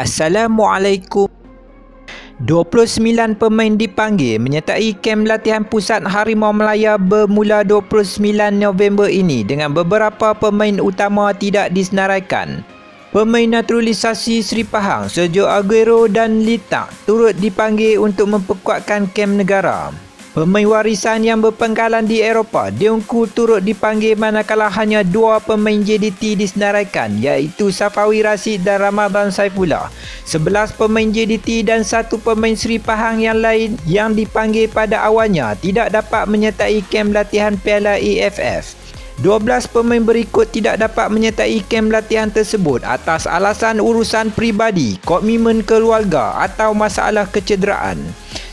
Assalamualaikum. 29 pemain dipanggil menyertai kem latihan pusat Harimau Melaya bermula 29 November ini dengan beberapa pemain utama tidak disenaraikan. Pemain naturalisasi Sri Pahang, Sergio Aguero dan Lita turut dipanggil untuk memperkuatkan kem negara. Pemain warisan yang berpenggalan di Eropah, Deongku turut dipanggil manakala hanya dua pemain JDT disenaraikan iaitu Safawi Rashid dan Ramadan Saifullah. Sebelas pemain JDT dan satu pemain Sri Pahang yang lain yang dipanggil pada awalnya tidak dapat menyertai kem latihan Piala AFF. 12 pemain berikut tidak dapat menyertai kem latihan tersebut atas alasan urusan peribadi, komitmen keluarga atau masalah kecederaan.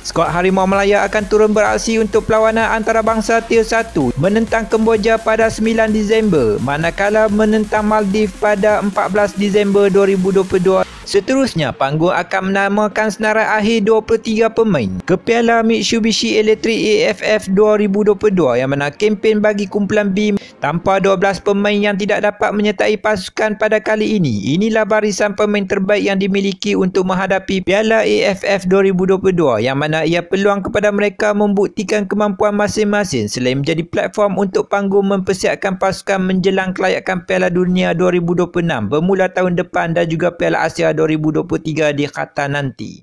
Skuad Harimau Melaya akan turun beraksi untuk perlawanan antarabangsa Tier 1 menentang Kemboja pada 9 Disember manakala menentang Maldives pada 14 Disember 2022. Seterusnya, panggung akan menamakan senarai akhir 23 pemain ke Piala Mitsubishi Electric AFF 2022 yang mana kempen bagi kumpulan B tanpa 12 pemain yang tidak dapat menyertai pasukan pada kali ini. Inilah barisan pemain terbaik yang dimiliki untuk menghadapi Piala AFF 2022 yang mana ia peluang kepada mereka membuktikan kemampuan masing-masing selain menjadi platform untuk panggung mempersiapkan pasukan menjelang kelayakan Piala Dunia 2026 bermula tahun depan dan juga Piala Asia 2023 di Qatar nanti.